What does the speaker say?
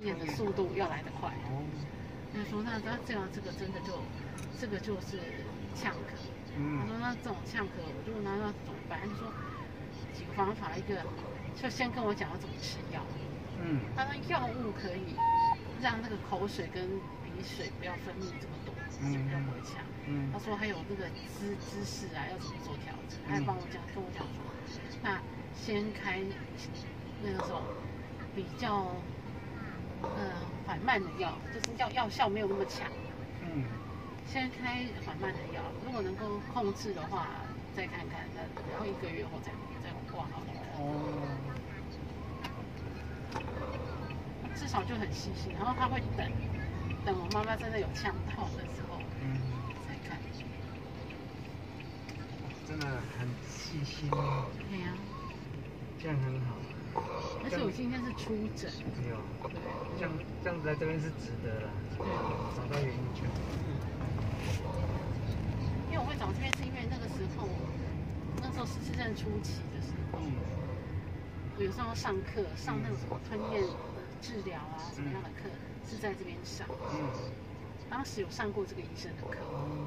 验的速度要来得快。哦，他说那那这样这个真的就这个就是呛咳。他嗯说那这种呛咳，我就问他那怎么办？他就说几个方法，一个就先跟我讲要怎么吃药。嗯他说药物可以让那个口水跟鼻水不要分泌这么多，就比较不会呛。嗯他说还有那个姿姿势啊，要怎么做调整，他还帮我讲跟我讲说，那先开那个什么比较呃缓慢的药，就是药药效没有那么强，嗯，先开缓慢的药，如果能够控制的话，再看看，那然后一个月后再再挂号，哦，至少就很细心，然后他会等等我妈妈真的有呛到的时候嗯，再看，真的很细心。哦，对呀、这样很好。而且我今天是出诊，有，对，这样这样子在这边是值得的，对。找到原因去。因为我会找这边，是因为那个时候，那时候失智症初期的时候，嗯我有时候要上课，上那种什么吞咽治疗啊，什么样的课是在这边上。嗯，当时有上过这个医生的课，哦，